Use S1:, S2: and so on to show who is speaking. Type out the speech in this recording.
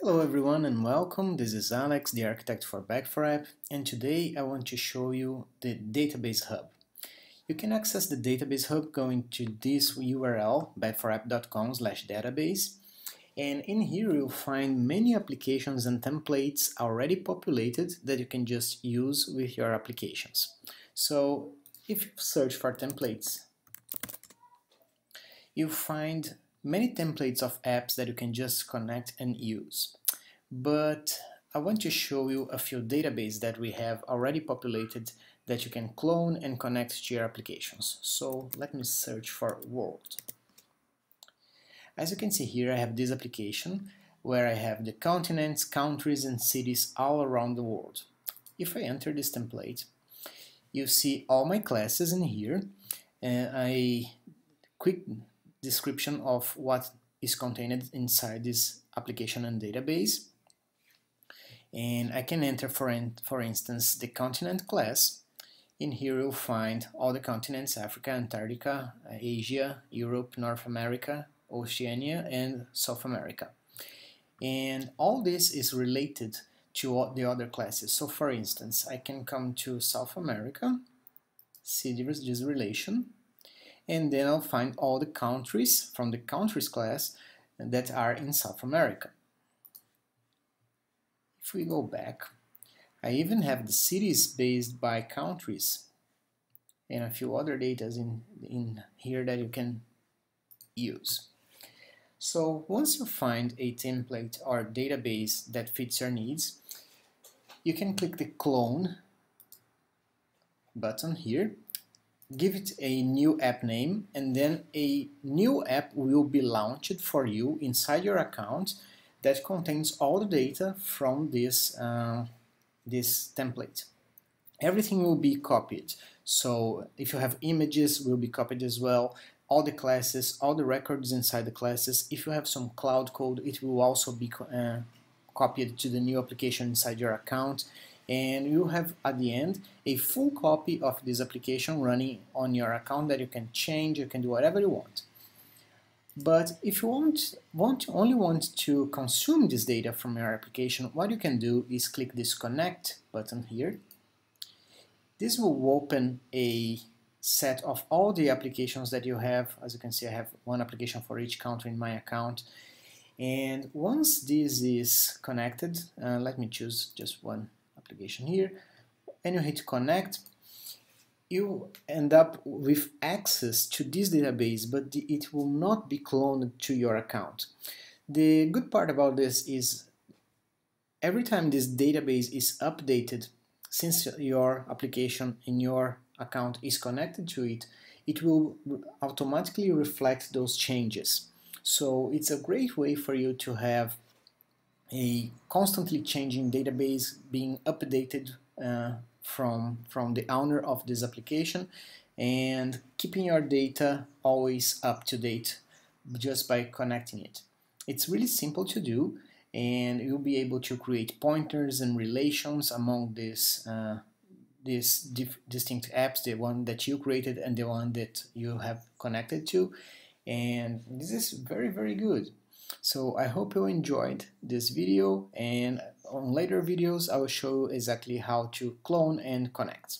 S1: Hello everyone and welcome. This is Alex, the architect for Back4App, and today I want to show you the Database Hub. You can access the Database Hub going to this URL, back4app.com database, and in here you'll find many applications and templates already populated that you can just use with your applications. So if you search for templates, you'll find many templates of apps that you can just connect and use. But I want to show you a few databases that we have already populated that you can clone and connect to your applications. So let me search for world. As you can see here, I have this application where I have the continents, countries and cities all around the world. If I enter this template, you see all my classes in here and a quick description of what is contained inside this application and database. And I can enter for, in, for instance the continent class. In here you'll find all the continents Africa, Antarctica, Asia, Europe, North America, Oceania and South America. And all this is related to the other classes. So for instance I can come to South America see this relation and then I'll find all the countries from the countries class that are in South America. If we go back, I even have the cities based by countries and a few other data in, in here that you can use. So once you find a template or database that fits your needs, you can click the clone button here give it a new app name and then a new app will be launched for you inside your account that contains all the data from this uh, this template. Everything will be copied. So if you have images will be copied as well. All the classes all the records inside the classes. If you have some cloud code it will also be uh, copied to the new application inside your account and you have at the end a full copy of this application running on your account that you can change, you can do whatever you want. But if you want, want only want to consume this data from your application, what you can do is click this connect button here. This will open a set of all the applications that you have. As you can see, I have one application for each country in my account. And once this is connected, uh, let me choose just one application here. And you hit connect you end up with access to this database but it will not be cloned to your account. The good part about this is every time this database is updated since your application in your account is connected to it it will automatically reflect those changes. So it's a great way for you to have a constantly changing database being updated uh, from, from the owner of this application and keeping your data always up to date just by connecting it. It's really simple to do and you'll be able to create pointers and relations among these uh, these distinct apps, the one that you created and the one that you have connected to and this is very very good. So I hope you enjoyed this video and on later videos I will show you exactly how to clone and connect.